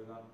they're not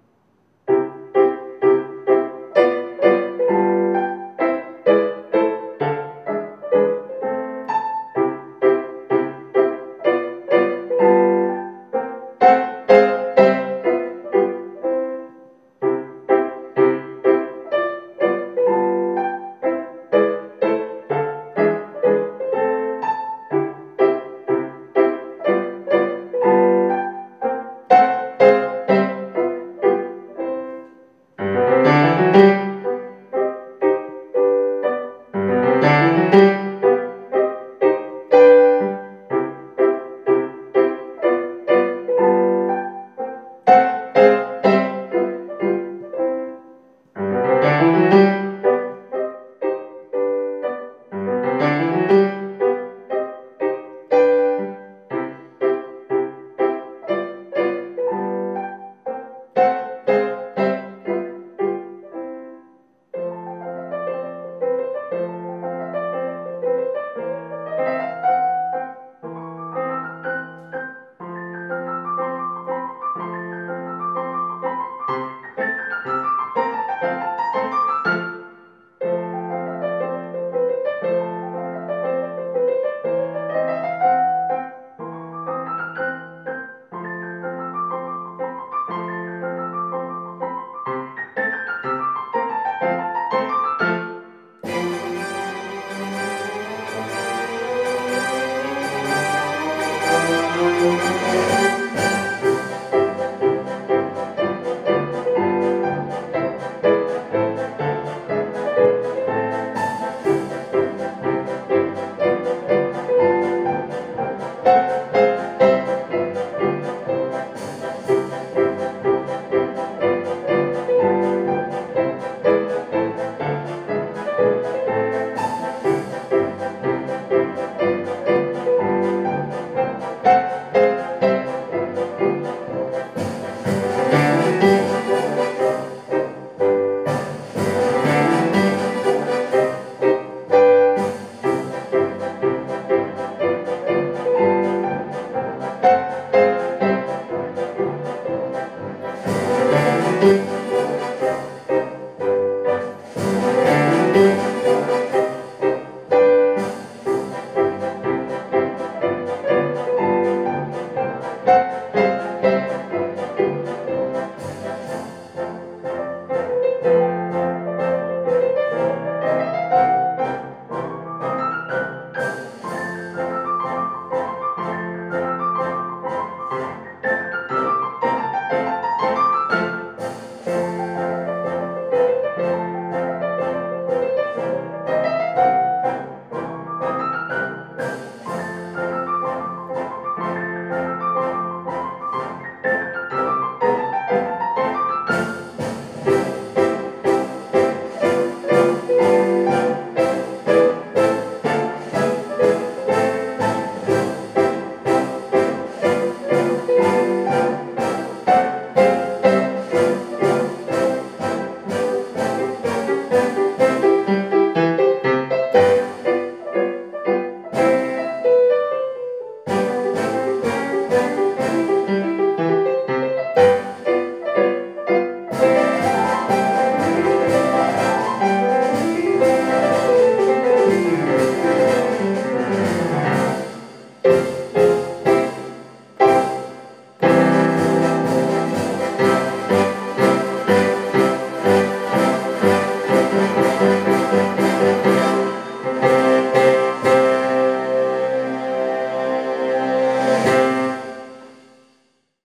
Música